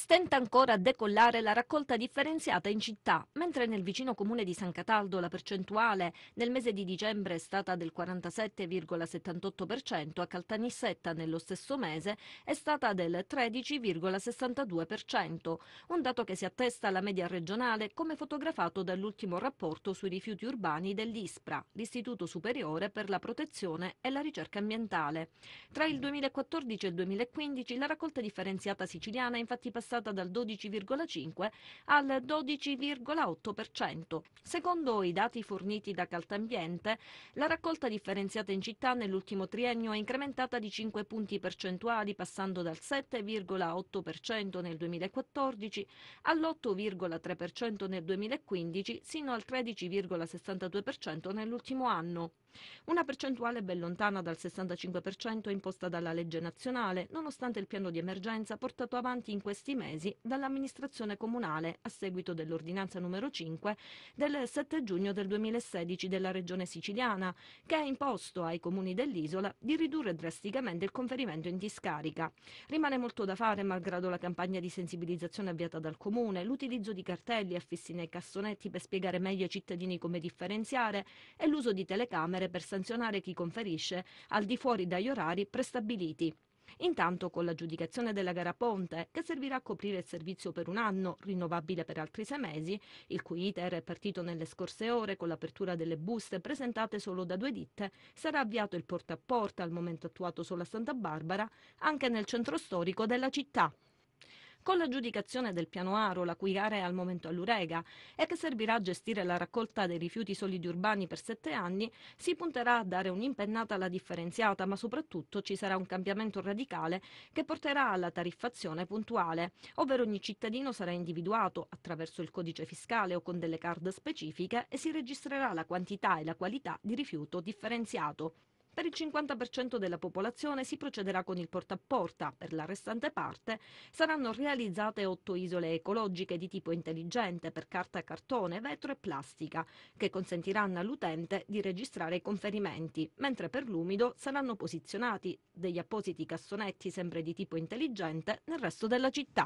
Stenta ancora a decollare la raccolta differenziata in città, mentre nel vicino comune di San Cataldo la percentuale nel mese di dicembre è stata del 47,78%, a Caltanissetta nello stesso mese è stata del 13,62%, un dato che si attesta alla media regionale come fotografato dall'ultimo rapporto sui rifiuti urbani dell'ISPRA, l'Istituto Superiore per la Protezione e la Ricerca Ambientale. Tra il 2014 e il 2015 la raccolta differenziata siciliana è infatti passata passata dal 12,5 al 12,8%. Secondo i dati forniti da Caltambiente, la raccolta differenziata in città nell'ultimo triennio è incrementata di 5 punti percentuali, passando dal 7,8% nel 2014 all'8,3% nel 2015 sino al 13,62% nell'ultimo anno. Una percentuale ben lontana dal 65% imposta dalla legge nazionale, nonostante il piano di emergenza portato avanti in questi mesi dall'amministrazione comunale a seguito dell'ordinanza numero 5 del 7 giugno del 2016 della regione siciliana, che ha imposto ai comuni dell'isola di ridurre drasticamente il conferimento in discarica. Rimane molto da fare malgrado la campagna di sensibilizzazione avviata dal comune, l'utilizzo di cartelli affissi nei cassonetti per spiegare meglio ai cittadini come differenziare e l'uso di telecamere per sanzionare chi conferisce al di fuori dagli orari prestabiliti. Intanto con l'aggiudicazione della gara ponte, che servirà a coprire il servizio per un anno, rinnovabile per altri sei mesi, il cui iter è partito nelle scorse ore con l'apertura delle buste presentate solo da due ditte, sarà avviato il porta a porta, al momento attuato solo a Santa Barbara, anche nel centro storico della città con l'aggiudicazione del piano Aro, la cui gara è al momento all'Urega e che servirà a gestire la raccolta dei rifiuti solidi urbani per sette anni, si punterà a dare un'impennata alla differenziata, ma soprattutto ci sarà un cambiamento radicale che porterà alla tariffazione puntuale, ovvero ogni cittadino sarà individuato attraverso il codice fiscale o con delle card specifiche e si registrerà la quantità e la qualità di rifiuto differenziato. Per il 50% della popolazione si procederà con il porta a porta, per la restante parte saranno realizzate otto isole ecologiche di tipo intelligente per carta, cartone, vetro e plastica, che consentiranno all'utente di registrare i conferimenti, mentre per l'umido saranno posizionati degli appositi cassonetti sempre di tipo intelligente nel resto della città.